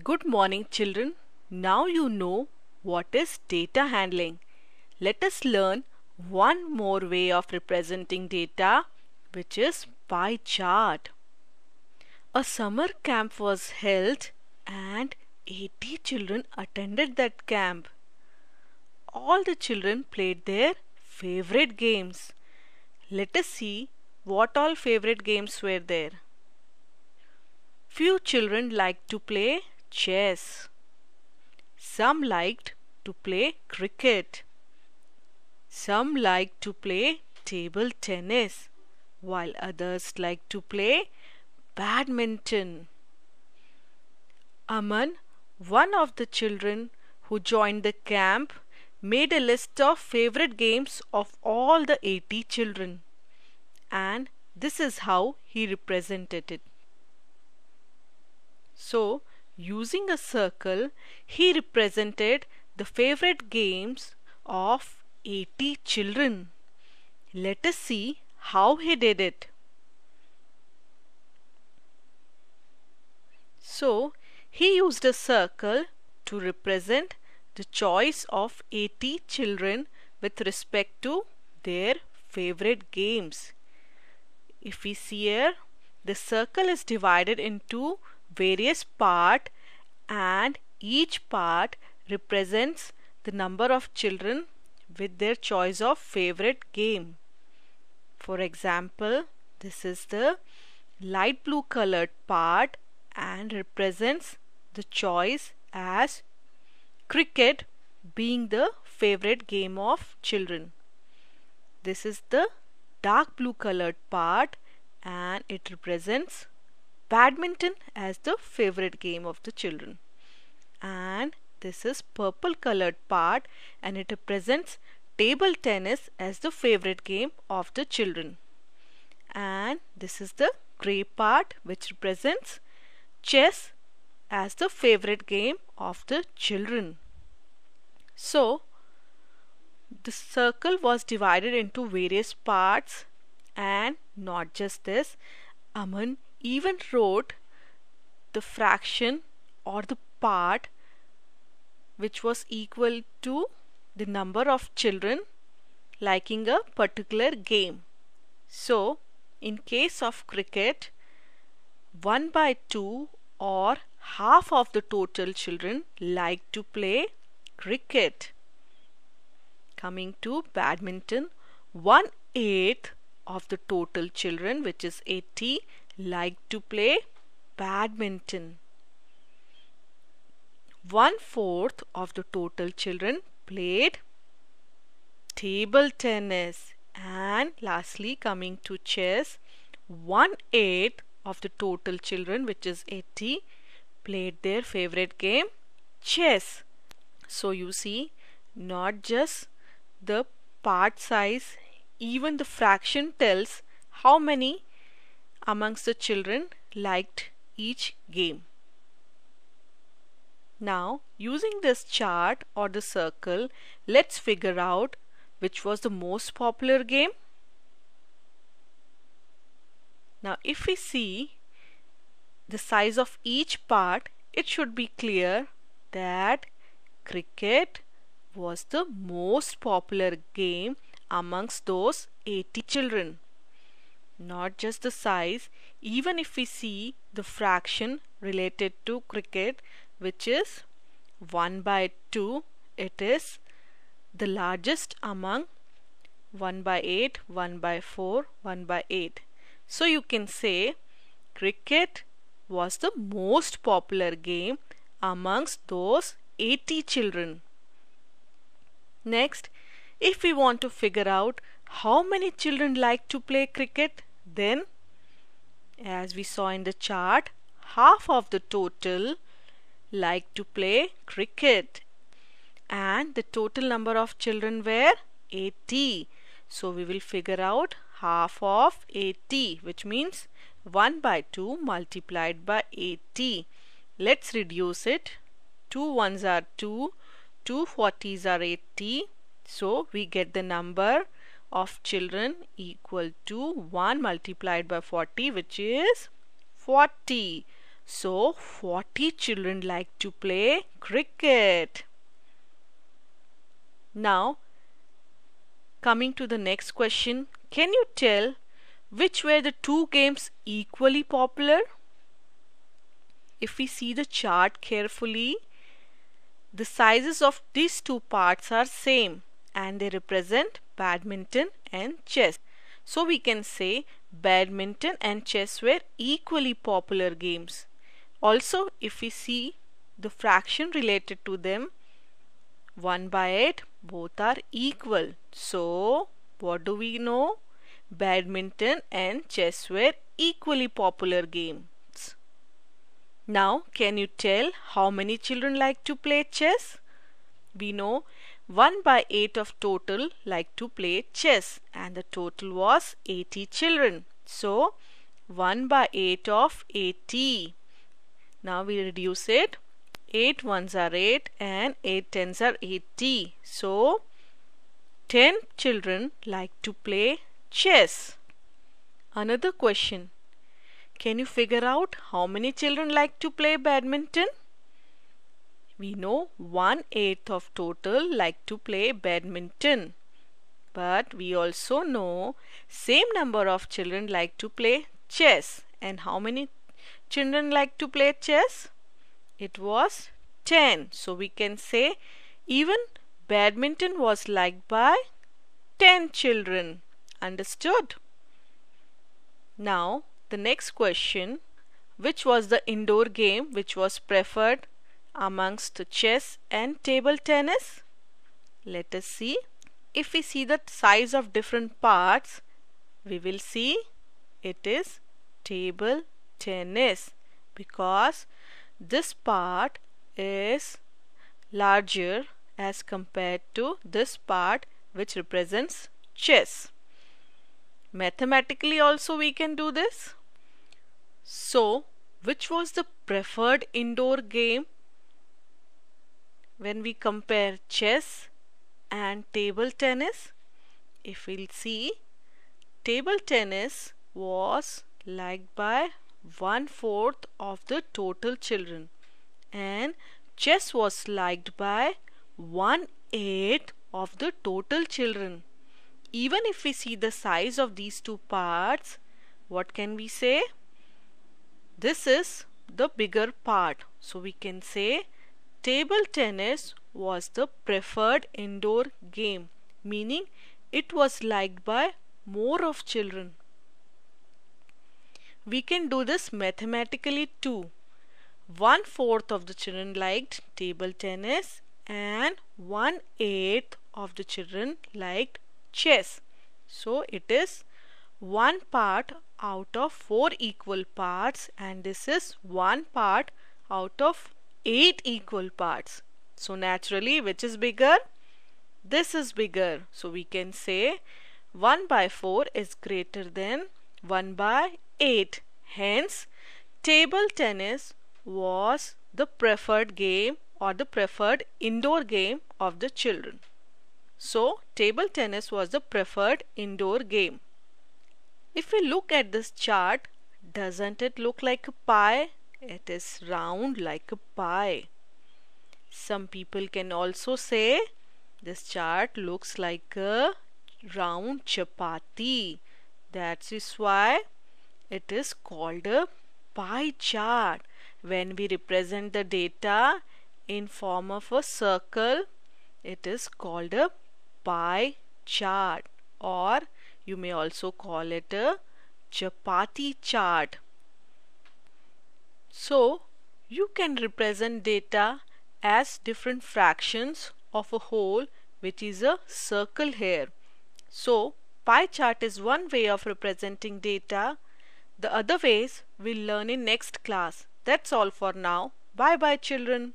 Good morning, children. Now you know what is data handling. Let us learn one more way of representing data, which is pie chart. A summer camp was held and 80 children attended that camp. All the children played their favorite games. Let us see what all favorite games were there. Few children liked to play chess. Some liked to play cricket. Some liked to play table tennis, while others liked to play badminton. Aman, one of the children who joined the camp, made a list of favorite games of all the 80 children. And this is how he represented it. So, using a circle, he represented the favorite games of 80 children. Let us see how he did it. So, he used a circle to represent the choice of 80 children with respect to their favorite games. If we see here, the circle is divided into various part and each part represents the number of children with their choice of favorite game. For example, this is the light blue colored part and represents the choice as cricket being the favorite game of children. This is the dark blue colored part and it represents badminton as the favorite game of the children. And this is purple colored part and it represents table tennis as the favorite game of the children. And this is the grey part which represents chess as the favorite game of the children. So, the circle was divided into various parts and not just this, Aman even wrote the fraction or the part which was equal to the number of children liking a particular game. So, in case of cricket, 1 by 2 or half of the total children like to play cricket. Coming to badminton, 1 eighth of the total children which is 80 like to play badminton. One fourth of the total children played table tennis and lastly coming to chess one eighth of the total children which is 80 played their favorite game chess so you see not just the part size even the fraction tells how many amongst the children liked each game. Now, using this chart or the circle, let's figure out which was the most popular game. Now, if we see the size of each part, it should be clear that cricket was the most popular game amongst those 80 children not just the size even if we see the fraction related to cricket which is 1 by 2 it is the largest among 1 by 8 1 by 4 1 by 8 so you can say cricket was the most popular game amongst those 80 children. Next if we want to figure out how many children like to play cricket then, as we saw in the chart, half of the total like to play cricket and the total number of children were 80. So, we will figure out half of 80 which means 1 by 2 multiplied by 80. Let's reduce it. 2 ones are 2, 2 40s are 80. So, we get the number of children equal to 1 multiplied by 40 which is 40. So 40 children like to play cricket. Now coming to the next question. Can you tell which were the two games equally popular? If we see the chart carefully, the sizes of these two parts are same and they represent badminton and chess. So we can say badminton and chess were equally popular games. Also if we see the fraction related to them 1 by 8 both are equal. So what do we know? Badminton and chess were equally popular games. Now can you tell how many children like to play chess? We know 1 by 8 of total like to play chess and the total was 80 children. So 1 by 8 of 80. Now we reduce it. 8 ones are 8 and 8 tens are 80. So 10 children like to play chess. Another question. Can you figure out how many children like to play badminton? We know one eighth of total like to play badminton. But we also know same number of children like to play chess. And how many children like to play chess? It was 10. So we can say even badminton was liked by 10 children. Understood? Now the next question which was the indoor game which was preferred amongst chess and table tennis? Let us see. If we see the size of different parts, we will see it is table tennis because this part is larger as compared to this part which represents chess. Mathematically also we can do this. So, which was the preferred indoor game when we compare chess and table tennis? If we'll see, table tennis was liked by one fourth of the total children and chess was liked by one eighth of the total children. Even if we see the size of these two parts, what can we say? This is the bigger part. So we can say table tennis was the preferred indoor game, meaning it was liked by more of children. We can do this mathematically too. One fourth of the children liked table tennis and one eighth of the children liked chess. So it is one part out of four equal parts and this is one part out of eight equal parts. So naturally which is bigger? This is bigger. So we can say 1 by 4 is greater than 1 by 8. Hence, table tennis was the preferred game or the preferred indoor game of the children. So, table tennis was the preferred indoor game. If we look at this chart, doesn't it look like a pie? It is round like a pie. Some people can also say this chart looks like a round chapati. That is why it is called a pie chart. When we represent the data in form of a circle, it is called a pie chart or you may also call it a chapati chart. So, you can represent data as different fractions of a whole which is a circle here. So, pie chart is one way of representing data the other ways we'll learn in next class. That's all for now. Bye bye children.